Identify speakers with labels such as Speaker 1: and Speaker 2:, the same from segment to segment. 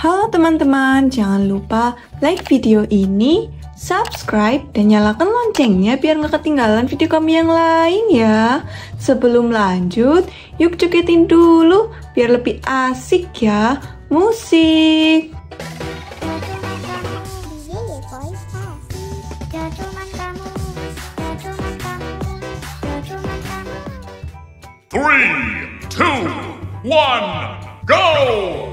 Speaker 1: Halo teman-teman, jangan lupa like video ini, subscribe, dan nyalakan loncengnya biar nggak ketinggalan video kami yang lain ya. Sebelum lanjut, yuk cekitin dulu biar lebih asik ya. Musik!
Speaker 2: Three, two, one, go!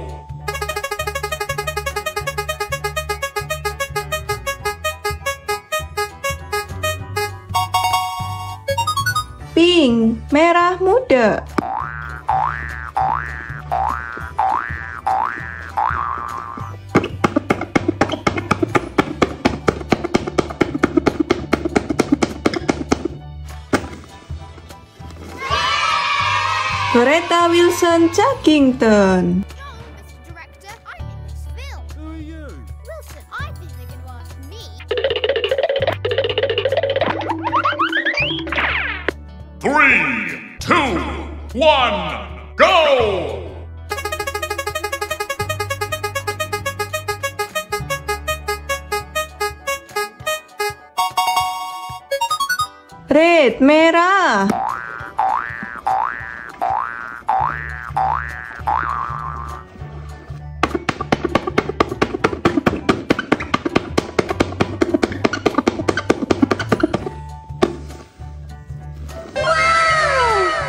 Speaker 1: Pink, merah muda. Greta Wilson Chuckington.
Speaker 2: Three, two, one, go!
Speaker 1: Red, merah.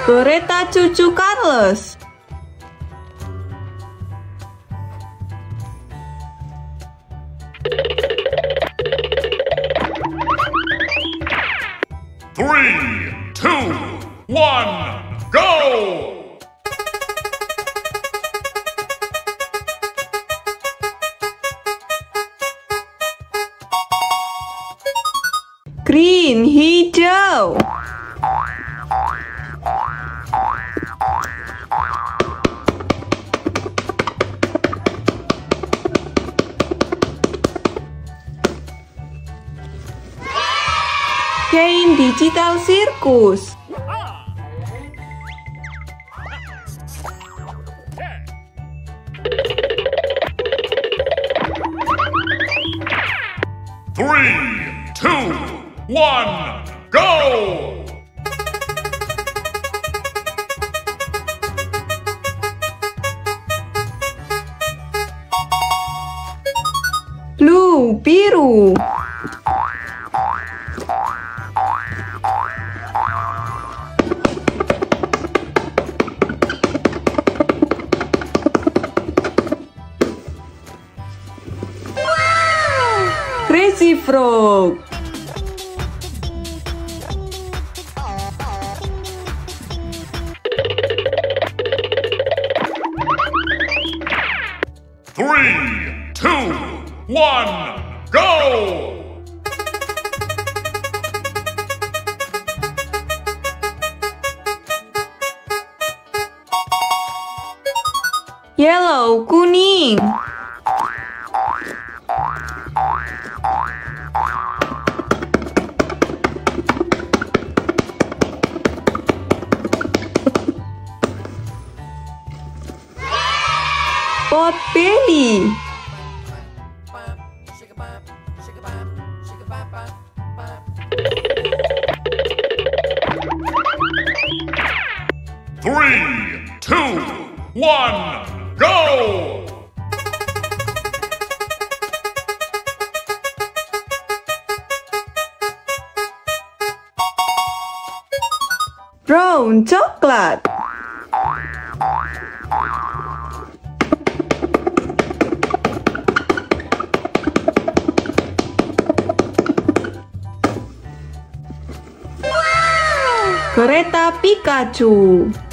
Speaker 1: Kereta cucu Carlos.
Speaker 2: Three, two, one, go!
Speaker 1: Green, hijau. Kane Digital Circus.
Speaker 2: Three, two, one, go!
Speaker 1: Piru. Crazy Frog.
Speaker 2: Three. One, go!
Speaker 1: Yellow, kuning. Pot.
Speaker 2: Three, two, one, go!
Speaker 1: Brown, coklat. Kereta Pikachu.